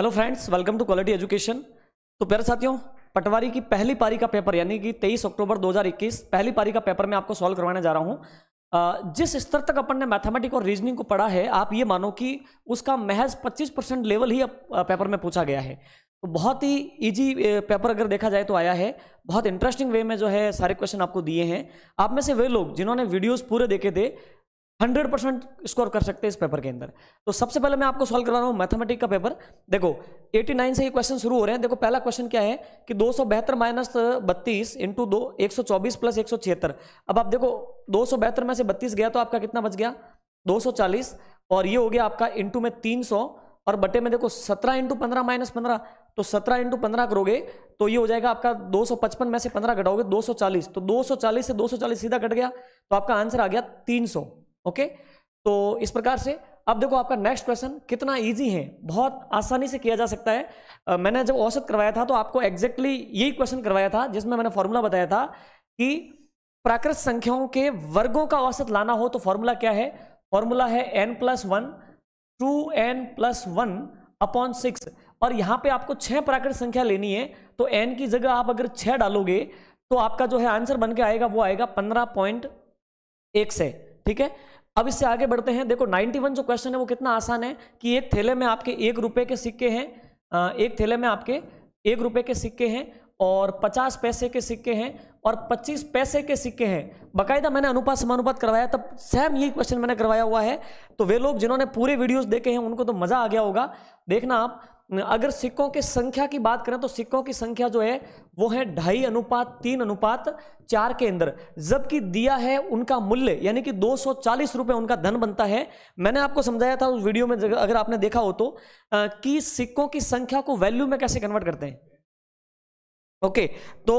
Hello friends welcome to quality education तो प्यारे साथियों, पटवारी की पहली पारी का पेपर, यानी कि 23 अक्टूबर 2021 पहली पारी का पेपर मैं आपको सॉल्व करवाने जा रहा हूँ। जिस स्तर तक अपन ने मैथमेटिक और रीजनिंग को पढ़ा है, आप ये मानो कि उसका महज 25 परसेंट लेवल ही पेपर में पूछा गया है। तो बहुत ही इजी पेपर अगर देखा जाए तो आया है। बहुत इंटरेस्टिंग वे में जो है सारे क्वेश्चन आपको दिए हैं। आप में से वे लोग जिन्होंने वीडियोस पूरे देखे थे हंड्रेड परसेंट स्कोर कर सकते हैं इस पेपर के अंदर। तो सबसे पहले मैं आपको सॉल्व करवा रहा हूँ मैथमेटिक का पेपर। देखो 89 से ये क्वेश्चन शुरू हो रहे हैं। देखो, पहला क्वेश्चन क्या है कि दो सौ बहत्तर माइनस बत्तीस इंटू दो, एक सौ चौबीस प्लस एक सौ छिहत्तर। अब आप देखो, दो सौ बहत्तर में से बत्तीस गया तो आपका कितना बच गया? दो सौ चालीस। और ये हो गया आपका इंटू में तीन सौ। और बटे में देखो, सत्रह इंटू पंद्रह माइनस पंद्रह। तो सत्रह इंटू पंद्रह करोगे तो ये हो जाएगा आपका दो सौ पचपन में से पंद्रह घटाओगे, दो सौ चालीस। तो दो सौ चालीस से दो सौ चालीस सीधा कट गया तो आपका आंसर आ गया तीन सौ। ओके? तो इस प्रकार से अब देखो आपका नेक्स्ट क्वेश्चन कितना इजी है बहुत आसानी से किया जा सकता है। आ, मैंने जब औसत करवाया था तो आपको एग्जैक्टली exactly यही क्वेश्चन करवाया था जिसमें मैंने फॉर्मूला बताया था कि प्राकृत संख्याओं के वर्गों का औसत लाना हो तो फॉर्मूला क्या है? फॉर्मूला है N plus one two N plus one upon six और यहाँ पे आपको छह प्राकृत संख्या लेनी है तो एन की जगह आप अगर छह डालोगे तो आपका जो है आंसर बन के आएगा वो आएगा पंद्रह पॉइंट एक से। ठीक है? अब इससे आगे बढ़ते हैं। देखो 91 जो क्वेश्चन है, वो कितना आसान है कि एक थैले में आपके एक रुपए के सिक्के हैं एक थैले में आपके एक रुपए के सिक्के हैं और 50 पैसे के सिक्के हैं और 25 पैसे के सिक्के हैं। बकायदा मैंने अनुपात समानुपात करवाया, तब सेम यही क्वेश्चन मैंने करवाया हुआ है। तो वे लोग जिन्होंने पूरे वीडियोस देखे हैं, उनको तो मज़ा आ गया होगा। देखना आप अगर सिक्कों की संख्या की बात करें तो सिक्कों की संख्या जो है, वो है ढाई अनुपात, तीन अनुपात, चार के अंदर। जबकि दिया है उनका मूल्य, यानी कि दो सौ चालीस रुपए उनका धन बनता है। मैंने आपको समझाया था उस वीडियो में अगर आपने देखा हो तो कि सिक्कों की संख्या को वैल्यू में कैसे कन्वर्ट करते हैं। ओके तो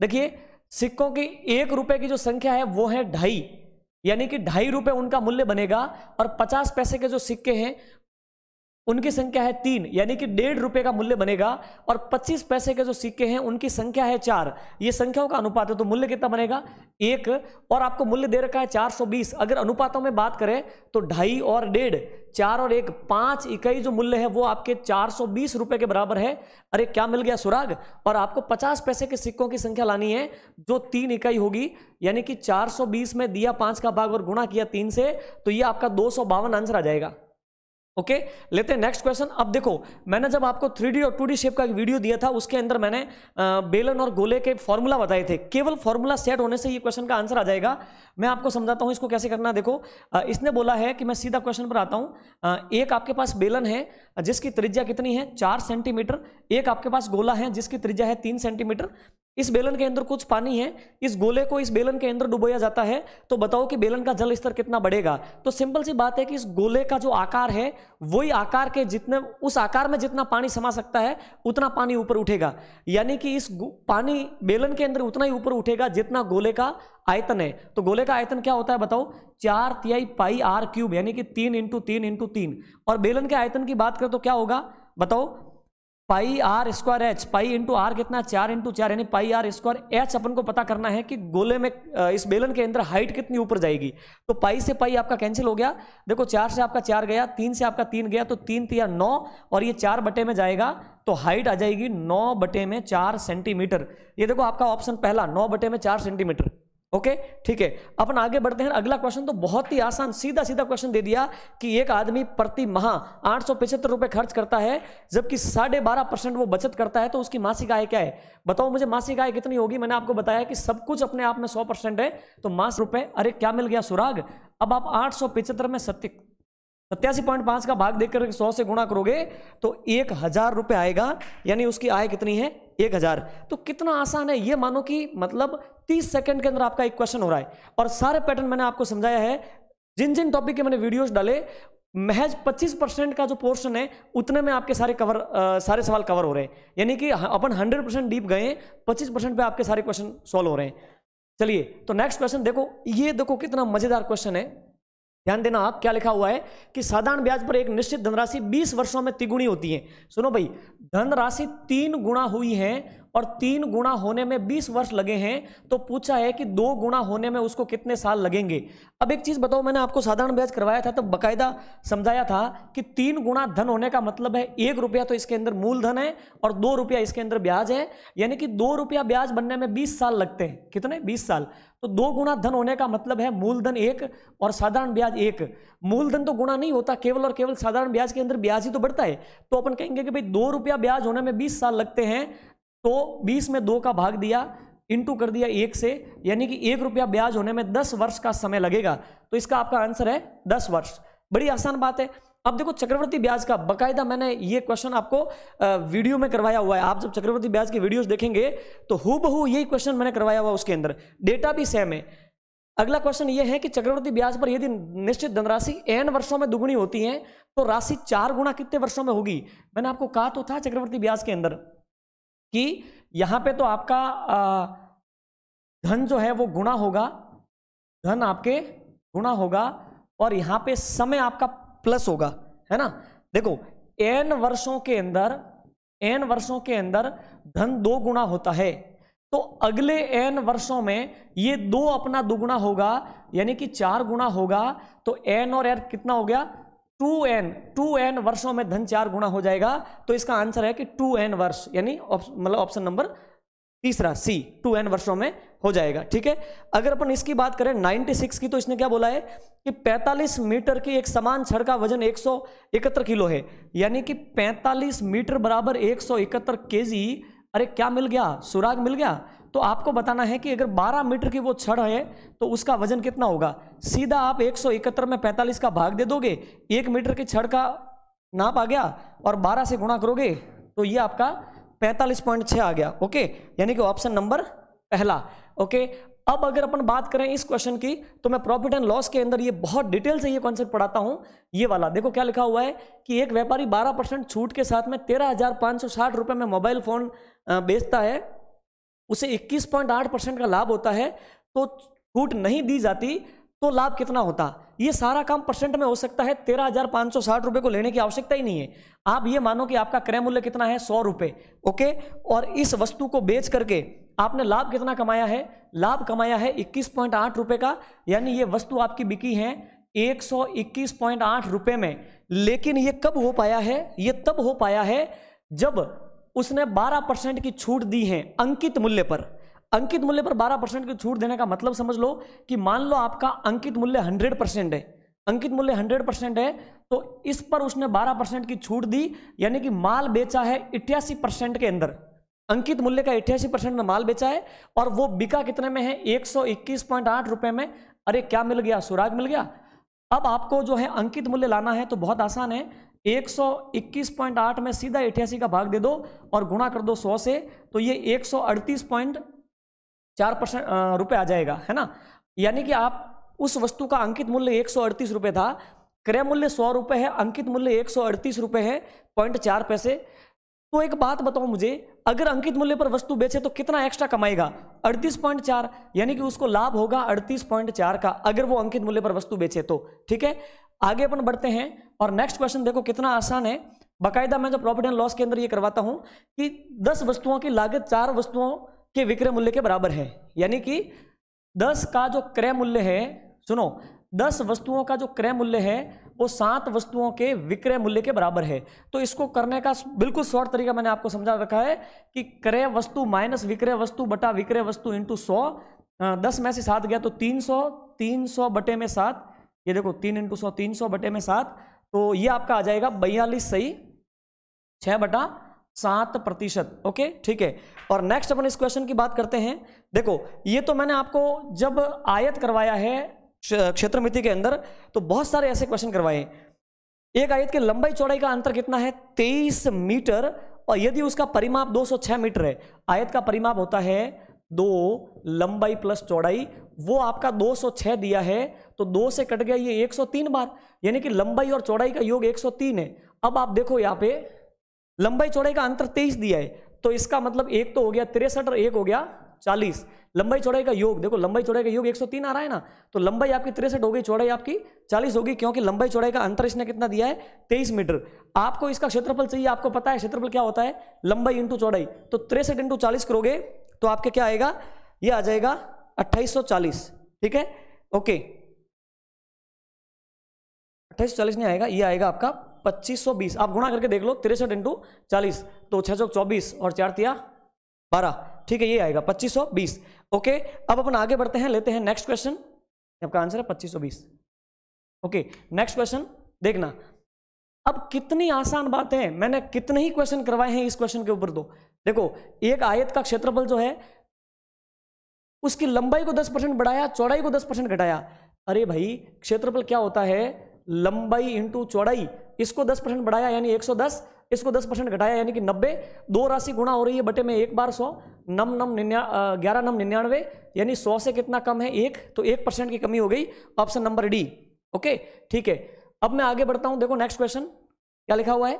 देखिए, सिक्कों की एक रुपए की जो संख्या है, वो है ढाई। यानी कि ढाई रुपए उनका मूल्य बनेगा, और पचास पैसे के जो सिक्के हैं उनकी संख्या है तीन, यानी कि डेढ़ रुपए का मूल्य बनेगा और पच्चीस पैसे के जो सिक्के हैं, उनकी संख्या है चार। ये संख्याओं का अनुपात है तो मूल्य कितना बनेगा? एक, और आपको मूल्य दे रखा है चार सौ बीस। अगर अनुपातों में बात करें तो ढाई और डेढ़, चार और एक, पाँच इकाई जो मूल्य है, वो आपके चार सौ बीस रुपए के बराबर है। अरे, क्या मिल गया सुराग? और आपको पचास पैसे के सिक्कों की संख्या लानी है, जो तीन इकाई होगी, यानी कि चार सौ बीस में दिया पाँच का भाग और गुणा किया तीन से तो ये आपका दो सौ बावन आंसर आ जाएगा। ओके? okay? लेते हैं नेक्स्ट क्वेश्चन अब देखो, मैंने जब आपको थ्री और टू शेप का एक वीडियो दिया था, उसके अंदर मैंने बेलन और गोले के फॉर्मूला बताए थे। केवल फॉर्मूला सेट होने से ये क्वेश्चन का आंसर आ जाएगा। मैं आपको समझाता हूँ इसको कैसे करना देखो इसने बोला है कि मैं सीधा क्वेश्चन पर आता हूँ। एक आपके पास बेलन है, जिसकी त्रिज्या कितनी है? चार सेंटीमीटर एक आपके पास गोला है, जिसकी त्रिज्या है तीन सेंटीमीटर इस बेलन के अंदर कुछ पानी है, इस गोले को इस बेलन के अंदर डुबोया जाता है तो बताओ कि बेलन का जल स्तर कितना बढ़ेगा? तो सिंपल सी बात है कि इस गोले का जो आकार है, वही आकार के जितने, उस आकार में जितना पानी समा सकता है, उतना पानी ऊपर उठेगा। यानी कि इस पानी बेलन के अंदर उतना ही ऊपर उठेगा जितना गोले का आयतन है। तो गोले का आयतन क्या होता है बताओ? चार तिहाई पाई आर क्यूब, यानी कि तीन इंटू तीन इंटू तीन। और बेलन के आयतन की बात करें तो क्या होगा? बताओ pi R square H, pi into R कितना? चार इंटू चार, यानी पाई आर स्क्वायर एच अपन को पता करना है कि गोले में इस बेलन के अंदर हाइट कितनी ऊपर जाएगी। तो पाई से पाई आपका कैंसिल हो गया। देखो, चार से आपका चार गया, तीन से आपका तीन गया तो तीन तिया नौ, और ये चार बटे में जाएगा तो हाइट आ जाएगी नौ बटे में चार सेंटीमीटर। ये देखो आपका ऑप्शन पहला, नौ बटे में चार सेंटीमीटर। ओके ठीक है. अपन आगे बढ़ते हैं. अगला क्वेश्चन तो बहुत ही आसान सीधा सीधा क्वेश्चन दे दिया कि एक आदमी प्रति माह आठ सौ पिछहत्तर रुपए खर्च करता है, जबकि साढ़े बारह परसेंट वो बचत करता है तो उसकी मासिक आय क्या है? बताओ मुझे मासिक आय कितनी होगी? मैंने आपको बताया कि सब कुछ अपने आप में सौ परसेंट है तो मास रुपए, अरे क्या मिल गया सुराग? अब आप आठ सौ पिछहत्तर में सत्य सत्यासी पॉइंट पाँच का भाग देकर सौ से गुणा करोगे तो एक हज़ार रुपए आएगा। यानी उसकी आय कितनी है? एक हज़ार। तो कितना आसान है? ये मानो कि मतलब तीस सेकंड के अंदर आपका एक क्वेश्चन हो रहा है। और सारे पैटर्न मैंने आपको समझाया है। जिन जिन टॉपिक के मैंने वीडियोस डाले महज 25 परसेंट का जो पोर्शन है उतने में आपके सारे कवर आ, सारे सवाल कवर हो रहे हैं। यानी कि अपन 100 परसेंट डीप गए 25 परसेंट पे आपके सारे क्वेश्चन सॉल्व हो रहे हैं। चलिए तो नेक्स्ट क्वेश्चन देखो। ये देखो कितना मज़ेदार क्वेश्चन है। ध्यान देना आप क्या लिखा हुआ है कि साधारण ब्याज पर एक निश्चित धनराशि 20 वर्षों में तिगुणी होती है। सुनो भाई, धनराशि तीन गुणा हुई है और तीन गुणा होने में बीस वर्ष लगे हैं तो पूछा है कि दो गुणा होने में उसको कितने साल लगेंगे? अब एक चीज़ बताओ, मैंने आपको साधारण ब्याज करवाया था तो बकायदा समझाया था कि तीन गुणा धन होने का मतलब है एक रुपया तो इसके अंदर मूलधन है और दो रुपया इसके अंदर ब्याज है, यानी कि दो रुपया ब्याज बनने में बीस साल लगते हैं। कितने? बीस साल। तो दो गुणा धन होने का मतलब है मूलधन एक और साधारण ब्याज एक। मूलधन तो गुणा नहीं होता, केवल और केवल साधारण ब्याज के अंदर ब्याज ही तो बढ़ता है। तो अपन कहेंगे कि भाई दो रुपया ब्याज होने में बीस साल लगते हैं तो बीस में दो का भाग दिया इंटू कर दिया एक से, यानी कि एक रुपया ब्याज होने में दस वर्ष का समय लगेगा। तो इसका आपका आंसर है दस वर्ष। बड़ी आसान बात है। अब देखो, चक्रवर्ती ब्याज का बकायदा मैंने ये क्वेश्चन आपको वीडियो में करवाया हुआ है। आप जब चक्रवर्ती ब्याज की वीडियोस देखेंगे तो हु यही क्वेश्चन मैंने करवाया हुआ उसके अंदर। डेटा भी सेम है। अगला क्वेश्चन ये है कि चक्रवर्ती ब्याज पर यदि निश्चित धनराशि एन वर्षों में दुगुनी होती है तो राशि चार गुना कितने वर्षों में होगी? मैंने आपको कहा तो था चक्रवर्ती ब्याज के अंदर। कि यहाँ पे तो आपका धन जो है वो गुणा होगा, धन आपके गुणा होगा और यहाँ पे समय आपका प्लस होगा, है ना? देखो एन वर्षों के अंदर एन वर्षों के अंदर धन दो गुना होता है तो अगले एन वर्षों में ये दो अपना दुगुना होगा, यानी कि चार गुना होगा तो एन और एन कितना हो गया? टू एन टू एन वर्षों में धन चार गुना हो जाएगा। तो इसका आंसर है कि टू एन वर्ष, यानी मतलब ऑप्शन नंबर तीसरा, सी, टू एन वर्षों में हो जाएगा, ठीक है? अगर अपन इसकी बात करें 96 की तो इसने क्या बोला है कि 45 मीटर की एक समान छड़ का वज़न 171 किलो है। यानी कि 45 मीटर बराबर 171 केजी, अरे क्या मिल गया? सुराग मिल गया? तो आपको बताना है कि अगर 12 मीटर की वो छड़ है तो उसका वज़न कितना होगा? सीधा आप 171 में 45 का भाग दे दोगे, एक मीटर की छड़ का नाप आ गया और 12 से गुणा करोगे तो ये आपका 45.6 आ गया, ओके? यानी कि ऑप्शन नंबर पहला, ओके? अब अगर अपन बात करें इस क्वेश्चन की तो मैं प्रॉफिट एंड लॉस के अंदर ये बहुत डिटेल से ये कॉन्सेप्ट पढ़ाता हूँ। ये वाला, देखो क्या लिखा हुआ है कि एक व्यापारी 12 परसेंट छूट के साथ में तेरह हज़ार पाँच सौ साठ रुपए में मोबाइल फ़ोन बेचता है। उसे 21.8 परसेंट का लाभ होता है तो छूट नहीं दी जाती तो लाभ कितना होता? ये सारा काम परसेंट में हो सकता है, तेरह हज़ार पाँच सौ साठ रुपए को लेने की आवश्यकता ही नहीं है। आप ये मानो कि आपका क्रय मूल्य कितना है? सौ रुपए, ओके? और इस वस्तु को बेच करके आपने लाभ कितना कमाया है? लाभ कमाया है इक्कीस पॉइंट आठ रुपए का, यानी ये वस्तु आपकी बिकी है एक सौ इक्कीस पॉइंट आठ रुपए में। लेकिन ये कब हो पाया है? ये तब हो पाया है जब उसने 12 परसेंट की छूट दी है अंकित मूल्य पर। अंकित मूल्य पर 12 परसेंट की छूट देने का मतलब समझ लो कि मान लो आपका अंकित मूल्य 100 परसेंट है। अंकित मूल्य 100 परसेंट है तो इस पर उसने 12 परसेंट की छूट दी, यानी कि माल बेचा है इक्यासी परसेंट के अंदर। अंकित मूल्य का इक्यासी परसेंट में माल बेचा है और वो बिका कितने में है? एक रुपए में। अरे, क्या मिल गया? सुराग मिल गया? अब आपको जो है अंकित मूल्य लाना है तो बहुत आसान है। 121.8 में सीधा इक्यासी का भाग दे दो और गुणा कर दो 100 से तो ये एक चार परसेंट रुपये आ जाएगा, है ना? यानी कि आप उस वस्तु का अंकित मूल्य एक रुपये था, क्रय मूल्य सौ रुपये है, अंकित मूल्य एक रुपये है, पॉइंट चार पैसे। तो एक बात बताओ मुझे, अगर अंकित मूल्य पर वस्तु बेचे तो कितना एक्स्ट्रा कमाएगा? अड़तीस पॉइंट चार, यानी कि उसको लाभ होगा अड़तीस पॉइंट चार का, अगर वो अंकित मूल्य पर वस्तु बेचे तो ठीक है? आगे अपन बढ़ते हैं और नेक्स्ट क्वेश्चन देखो कितना आसान है। बाकायदा मैं जो प्रॉफिट एंड लॉस के अंदर ये करवाता हूँ कि दस वस्तुओं की लागत चार वस्तुओं के विक्रय मूल्य के बराबर है। यानी कि दस का जो क्रय मूल्य है, सुनो, दस वस्तुओं का जो क्रय मूल्य है, वो सात वस्तुओं के विक्रय मूल्य के बराबर है। तो इसको करने का बिल्कुल शॉर्ट तरीका मैंने आपको समझा रखा है कि क्रय वस्तु माइनस विक्रय वस्तु बटा विक्रय वस्तु इंटू सौ दस में से सात गया तो तीन सौ तीन सौ बटे में सात ये देखो, तीन इंटू सौ, तीन सौ बटे में सात तो ये आपका आ जाएगा बयालीस सही, छह बटा सात प्रतिशत, ओके, ठीक है। और नेक्स्ट अपन इस क्वेश्चन की बात करते हैं। देखो, ये तो मैंने आपको जब आयत करवाया है क्षेत्र मिति के अंदर तो बहुत सारे ऐसे क्वेश्चन करवाए एक आयत की लंबाई चौड़ाई का अंतर कितना है? तेईस मीटर, और यदि उसका परिमाप 206 मीटर है, आयत का परिमाप होता है दो, लंबाई प्लस चौड़ाई, वो आपका 206 दिया है तो दो से कट गया ये 103 बार, यानी कि लंबाई और चौड़ाई का योग 103 है। अब आप देखो यहाँ पे, लंबाई चौड़ाई का अंतर 23 दिया है तो इसका मतलब एक तो हो गया तिरसठ और एक हो गया चालीस। लंबाई चौड़ाई का योग, देखो लंबाई चौड़ाई का योग 103 आ रहा है ना तो लंबाई आपकी तिरसठ हो गई, चौड़ाई आपकी 40 होगी क्योंकि लंबाई चौड़ाई का अंतर इसने कितना दिया है? 23 मीटर। आपको इसका क्षेत्रफल चाहिए, आपको पता है, क्षेत्रफल क्या होता है? लंबाई इंटू चौड़ाई तो तिरसठ इंटू चालीस करोगे तो आपके क्या आएगा? ये आ जाएगा अट्ठाईस ठीक है? ओके। अट्ठाईस चालीस नहीं आएगा, ये आएगा आपका पच्चीस सौ बीस। आप गुणा करके देख लो, तिरसठ इंटू चालीस तो छह सौ चौबीस और चार तिया बारह, ठीक है, ये आएगा पच्चीस सौ बीस। ओके, अब अपन आगे बढ़ते हैं, लेते हैं नेक्स्ट क्वेश्चन आपका आंसर है पच्चीस सौ बीस। ओके नेक्स्ट क्वेश्चन देखना। अब कितनी आसान बात है, मैंने कितने ही क्वेश्चन करवाए हैं इस क्वेश्चन के ऊपर तो देखो एक आयत का क्षेत्रफल जो है उसकी लंबाई को 10 परसेंट बढ़ाया चौड़ाई को 10 परसेंट घटाया। अरे भाई क्षेत्रफल क्या होता है? लंबाई इंटू चौड़ाई इसको 10 परसेंट बढ़ाया यानी 110 इसको 10 परसेंट घटाया यानी कि 90 दो राशि गुणा हो रही है बटे में एक बार सौ नम नम निन्या ग्यारह नम निन्यानवे यानी सौ से कितना कम है एक तो एक परसेंट की कमी हो गई ऑप्शन नंबर डी ओके? ठीक है अब मैं आगे बढ़ता हूँ देखो नेक्स्ट क्वेश्चन क्या लिखा हुआ है?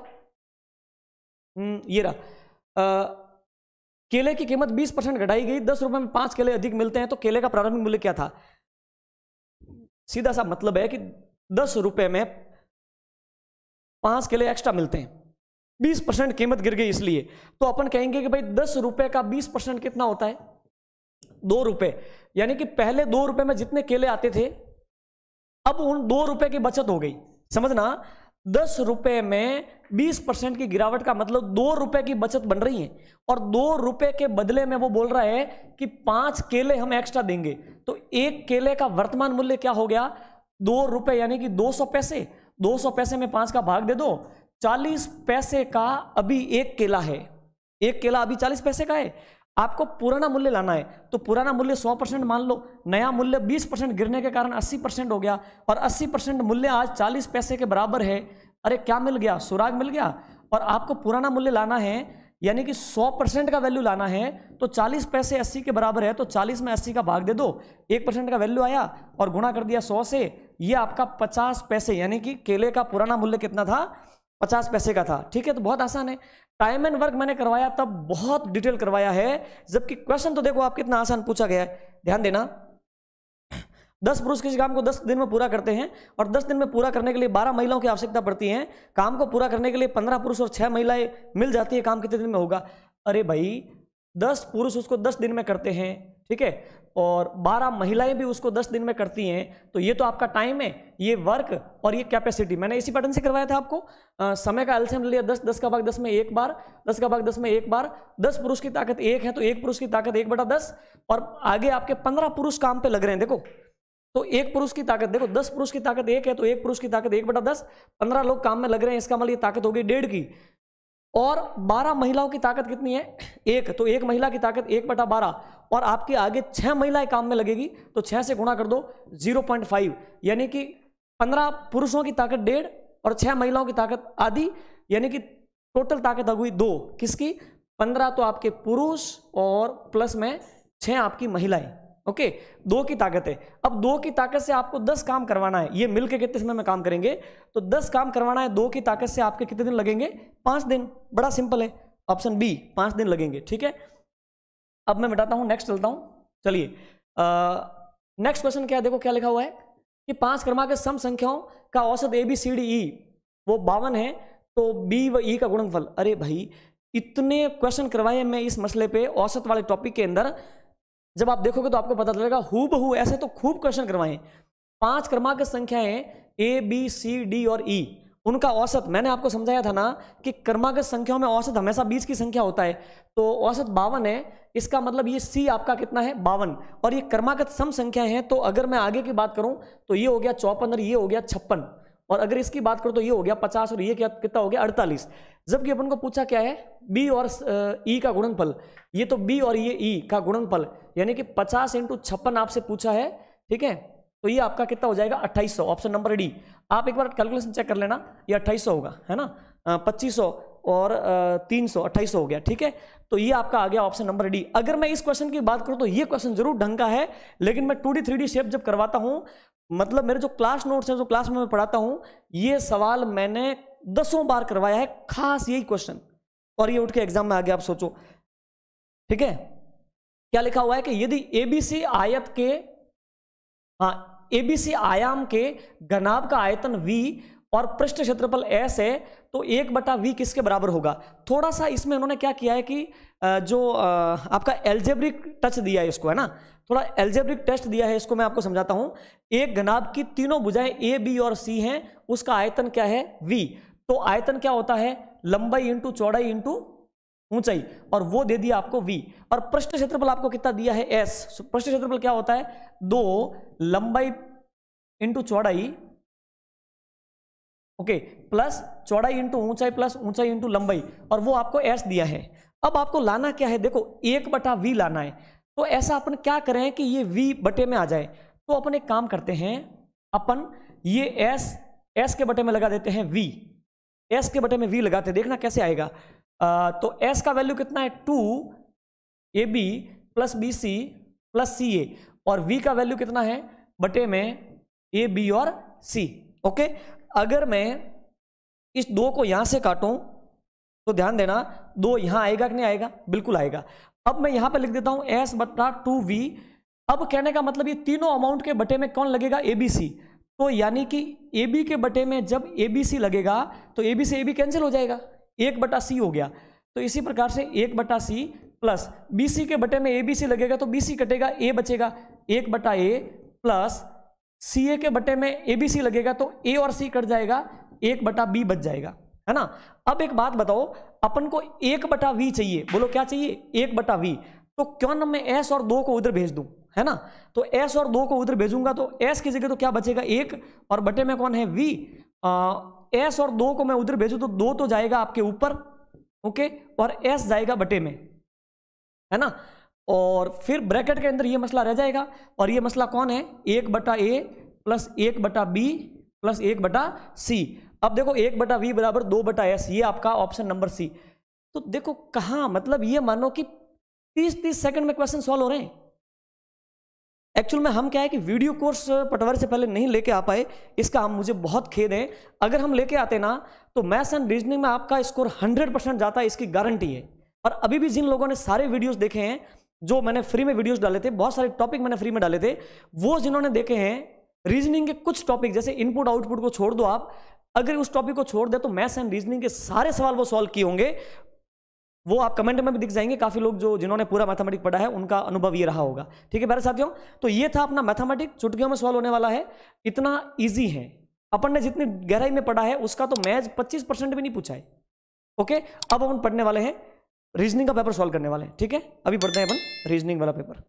हम्म, ये रहा। केले की कीमत 20 परसेंट घटाई गई, दस रुपए में पाँच केले अधिक मिलते हैं तो केले का प्रारंभिक मूल्य क्या था? सीधा सा मतलब है कि दस रुपए में पाँच केले एक्स्ट्रा मिलते हैं। बीस परसेंट कीमत गिर गई इसलिए। तो अपन कहेंगे कि भाई दस रुपए का बीस परसेंट कितना होता है? दो रुपए। यानी कि पहले दो रुपए में जितने केले आते थे, अब उन दो रुपए की बचत हो गई। समझना? दस रुपए में बीस परसेंट की गिरावट का मतलब दो रुपए की बचत बन रही है। और दो रुपए के बदले में वो बोल रहा है कि पाँच केले हम एक्स्ट्रा देंगे। तो एक केले का वर्तमान मूल्य क्या हो गया? दो रुपए, यानी कि दो सौ पैसे। दो सौ पैसे में पाँच का भाग दे दो। चालीस पैसे का अभी एक केला है। एक केला अभी चालीस पैसे का है। आपको पुराना मूल्य लाना है। तो पुराना मूल्य 100 परसेंट मान लो। नया मूल्य 20 परसेंट गिरने के कारण 80 परसेंट हो गया। और 80 परसेंट मूल्य आज 40 पैसे के बराबर है। अरे क्या मिल गया? सुराग मिल गया? और आपको पुराना मूल्य लाना है, यानी कि 100 परसेंट का वैल्यू लाना है तो 40 पैसे 80 के बराबर है तो 40 में 80 का भाग दे दो। एक परसेंट का वैल्यू आया और गुणा कर दिया 100 से, ये आपका 50 पैसे, यानी कि केले का पुराना मूल्य कितना था? 50 पैसे का था। ठीक है तो बहुत आसान है। टाइम एंड वर्क मैंने करवाया, तब बहुत डिटेल करवाया है, जबकि क्वेश्चन तो देखो आप कितना आसान पूछा गया है। ध्यान देना दस पुरुष किसी काम को दस दिन में पूरा करते हैं और दस दिन में पूरा करने के लिए बारह महिलाओं की आवश्यकता पड़ती है। काम को पूरा करने के लिए पंद्रह पुरुष और छह महिलाएँ मिल जाती है। काम कितने दिन में होगा? अरे भाई दस पुरुष उसको दस दिन में करते हैं ठीक है? और 12 महिलाएँ भी उसको 10 दिन में करती हैं तो ये तो आपका टाइम है ये वर्क और ये कैपेसिटी मैंने इसी पैटर्न से करवाया था आपको। आ, समय का एल्सियम लिया 10 10 का भाग 10 में एक बार 10 का भाग 10 में एक बार 10 पुरुष की ताकत एक है तो एक पुरुष की ताकत एक बटा दस और आगे आपके 15 पुरुष काम पे लग रहे हैं देखो। तो एक पुरुष की ताकत, देखो, दस पुरुष की ताकत एक है तो एक पुरुष की ताकत एक बटा दस, पंद्रह लोग काम में लग रहे हैं, इसका मतलब ये ताकत हो गई डेढ़ की। और 12 महिलाओं की ताकत कितनी है? एक तो एक महिला की ताकत एक बटा बारह, और आपके आगे छह महिलाएँ काम में लगेगी तो छह से गुणा कर दो 0.5 यानी कि 15 पुरुषों की ताकत डेढ़ और छह महिलाओं की ताकत आधी, यानी कि टोटल ताकत आ गई दो। किसकी? 15 तो आपके पुरुष और प्लस में छह आपकी महिलाएँ। ओके, दो की ताकत है। अब दो की ताकत से आपको दस काम करवाना है, ये मिलके कितने समय में काम करेंगे? तो दस काम करवाना है, दो की ताकत से आपके कितने दिन लगेंगे? पाँच दिन, बड़ा सिंपल है। ऑप्शन बी, पाँच दिन लगेंगे, ठीक है? अब मैं बताता हूँ नेक्स्ट चलता हूँ। चलिए नेक्स्ट क्वेश्चन क्या देखो क्या लिखा हुआ है कि पाँच के सम संख्याओं का औसत A B C D E वो बावन है तो बी व ई का गुणनफल। अरे भाई, इतने क्वेश्चन करवाए मैं इस मसले पे औसत वाले टॉपिक के अंदर जब आप देखोगे तो आपको पता चलेगा हु बहू ऐसे तो खूब क्वेश्चन करवाए पाँच क्रमांक संख्याएँ ए बी सी डी और ई e, उनका औसत मैंने आपको समझाया था ना कि क्रमागत संख्याओं में औसत हमेशा बीस की संख्या होता है। तो औसत बावन है इसका मतलब ये सी आपका कितना है? बावन। और ये क्रमागत सम संख्या है तो अगर मैं आगे की बात करूँ तो ये हो गया चौपन और ये हो गया छप्पन। और अगर इसकी बात करो तो ये हो गया पचास और ये क्या, कितना हो गया? अड़तालीस। जबकि अपन को पूछा क्या है? बी और ई का गुणनफल। ये तो बी और ये ई का गुणनफल। यानी कि पचास इंटू छप्पन आपसे पूछा है, ठीक है? तो ये आपका कितना हो जाएगा? अट्ठाईस ऑप्शन नंबर डी। आप एक बार कैलकुलेशन चेक कर लेना, ये अट्ठाईस होगा, है ना? पच्चीस और तीन सौ, अट्ठाईस हो गया, ठीक है? तो ये आपका आ गया ऑप्शन नंबर डी। अगर मैं इस क्वेश्चन की बात करूँ तो ये क्वेश्चन ज़रूर ढंग का है, लेकिन मैं two D, three D shape जब करवाता हूँ मतलब मेरे जो क्लास नोट्स हैं, जो क्लास में मैं पढ़ाता हूँ, ये सवाल मैंने दसों बार करवाया है, खास यही क्वेश्चन और ये उठ के एग्ज़ाम में आ गया आप सोचो। ठीक है? क्या लिखा हुआ है कि यदि एबीसी आयत के हाँ एबीसी आयाम के घनाभ का आयतन वी और पृष्ठ क्षेत्रफल एस है तो एक बटा वी किसके बराबर होगा? थोड़ा सा इसमें उन्होंने क्या किया है कि जो आपका एल्जेब्रिक टच दिया है इसको, है ना? थोड़ा एल्जेब्रिक टेस्ट दिया है इसको मैं आपको समझाता हूँ। एक घनाभ की तीनों भुजाएँ ए बी और सी हैं, उसका आयतन क्या है? वी तो आयतन क्या होता है? लंबाई इंटू चौड़ाई इंटू ऊंचाई, और वो दे दिया आपको v. और पृष्ठ क्षेत्रफल आपको कितना दिया है? S. पृष्ठ क्षेत्रफल क्या होता है? दो, लंबाई इंटू चौड़ाई ओके प्लस चौड़ाई इंटू ऊंचाई प्लस ऊंचाई इंटू लंबाई और वो आपको एस दिया है। अब आपको लाना क्या है? देखो एक बटा वी लाना है। तो ऐसा अपन क्या करें कि ये वी बटे में आ जाए। तो अपन एक काम करते हैं अपन ये एस एस के बटे में लगा देते हैं वी एस के बटे में वी लगाते हैं देखना कैसे आएगा। आ, तो एस का वैल्यू कितना है? Two A B plus B C plus C A और वी का वैल्यू कितना है? बटे में ए बी और सी ओके? अगर मैं इस दो को यहाँ से काटूं तो ध्यान देना, दो यहाँ आएगा कि नहीं आएगा? बिल्कुल आएगा। अब मैं यहाँ पर लिख देता हूँ एस बटा टू वी अब कहने का मतलब ये तीनों अमाउंट के बटे में कौन लगेगा? एबीसी तो यानी कि ए बी के बटे में जब ए बी सी लगेगा तो ए बी से ए बी कैंसिल हो जाएगा। एक बटा सी हो गया। तो इसी प्रकार से एक बटा सी प्लस बी सी के बटे में ए बी सी लगेगा तो बी सी कटेगा ए बचेगा। एक बटा ए प्लस सी ए के बटे में ए बी सी लगेगा तो ए और सी कट जाएगा, एक बटा बी बच जाएगा, है ना? अब एक बात बताओ, अपन को एक बटा वी चाहिए, बोलो क्या चाहिए? एक बटा वी। तो क्यों ना मैं एस और दो को उधर भेज दूँ, है ना? तो एस और दो को उधर भेजूँगा तो एस की जगह तो क्या बचेगा? एक, और बटे में कौन है? वी। एस और दो को मैं उधर भेजू तो दो तो जाएगा आपके ऊपर, ओके? और एस जाएगा बटे में, है ना? और फिर ब्रैकेट के अंदर ये मसला रह जाएगा। और ये मसला कौन है? एक बटा ए प्लस एक बटा बी प्लस एक बटा सी। अब देखो, एक बटा वी बराबर दो बटा एस ये आपका ऑप्शन नंबर सी तो देखो, कहा? मतलब ये मानो कि तीस तीस सेकंड में क्वेश्चन सॉल्व हो रहे हैं। एक्चुअल में हम क्या है कि वीडियो कोर्स पटवारी से पहले नहीं लेके आ पाए। इसका हम मुझे बहुत खेद है। अगर हम लेके आते ना तो मैथ्स एंड रीजनिंग में आपका स्कोर 100 परसेंट जाता है, इसकी गारंटी है। और अभी भी जिन लोगों ने सारे वीडियोस देखे हैं जो मैंने फ्री में वीडियोस डाले थे, बहुत सारे टॉपिक मैंने फ्री में डाले थे, वो जिन्होंने देखे हैं रीजनिंग के कुछ टॉपिक जैसे इनपुट आउटपुट को छोड़ दो आप, अगर उस टॉपिक को छोड़ दे तो मैथ्स एंड रीजनिंग के सारे सवाल वो सॉल्व किए होंगे। वो आप कमेंट में भी दिख जाएँगे, काफ़ी लोग जो, जिन्होंने पूरा मैथमेटिक पढ़ा है, उनका अनुभव ये रहा होगा। ठीक है मेरे साथियों? तो ये था अपना मैथमेटिक चुटकियों में सवाल होने वाला है। इतना ईजी है। अपन ने जितनी गहराई में पढ़ा है, उसका तो मैच पच्चीस परसेंट भी नहीं पूछा है। ओके अब अपन पढ़ने वाले हैं। रीजनिंग का पेपर सॉल्व करने वाले हैं, ठीक है? अभी पढ़ते हैं अपन रीजनिंग वाला पेपर